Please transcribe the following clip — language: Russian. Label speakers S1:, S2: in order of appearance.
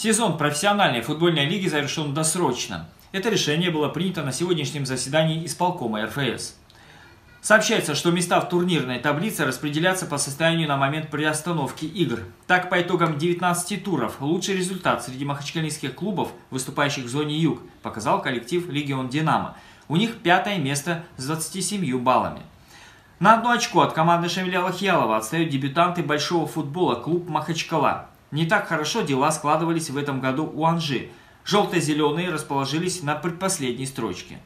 S1: Сезон профессиональной футбольной лиги завершен досрочно. Это решение было принято на сегодняшнем заседании исполкома РФС. Сообщается, что места в турнирной таблице распределятся по состоянию на момент приостановки игр. Так, по итогам 19 туров, лучший результат среди махачкалинских клубов, выступающих в зоне Юг, показал коллектив «Легион Динамо». У них пятое место с 27 баллами. На одно очко от команды Шамиля Лохьялова отстают дебютанты большого футбола клуб Махачкала. Не так хорошо дела складывались в этом году у Анжи. Желто-зеленые расположились на предпоследней строчке.